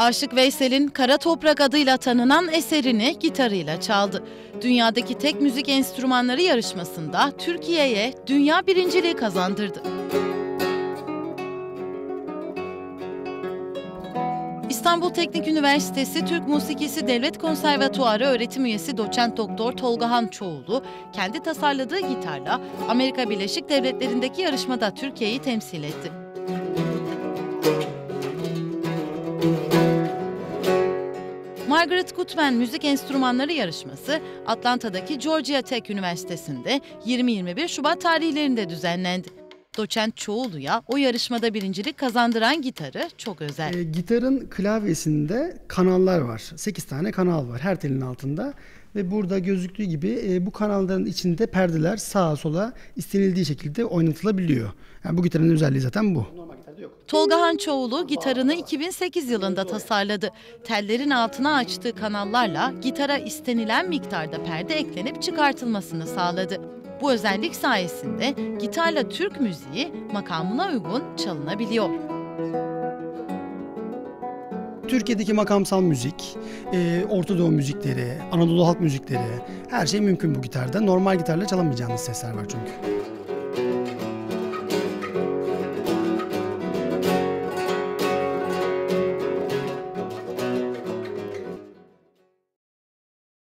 Aşık Veysel'in Kara Toprak adıyla tanınan eserini gitarıyla çaldı. Dünyadaki tek müzik enstrümanları yarışmasında Türkiye'ye dünya birinciliği kazandırdı. İstanbul Teknik Üniversitesi Türk Musikisi Devlet Konservatuarı öğretim üyesi doçent doktor Tolgahan Çoğulu kendi tasarladığı gitarla Amerika Birleşik Devletleri'ndeki yarışmada Türkiye'yi temsil etti. Margaret Gutman Müzik Enstrümanları Yarışması Atlanta'daki Georgia Tech Üniversitesi'nde 20-21 Şubat tarihlerinde düzenlendi. Doçent Çoğulu'ya o yarışmada birincilik kazandıran gitarı çok özel. E, gitarın klavyesinde kanallar var. 8 tane kanal var her telin altında. Ve burada gözüktüğü gibi e, bu kanalların içinde perdeler sağa sola istenildiği şekilde oynatılabiliyor. Yani bu gitarın özelliği zaten bu. Tolga Hançoğlu gitarını 2008 yılında tasarladı. Tellerin altına açtığı kanallarla gitara istenilen miktarda perde eklenip çıkartılmasını sağladı. Bu özellik sayesinde gitarla Türk müziği makamına uygun çalınabiliyor. Türkiye'deki makamsal müzik, e, Orta Doğu müzikleri, Anadolu halk müzikleri her şey mümkün bu gitarda. Normal gitarla çalamayacağınız sesler var çünkü.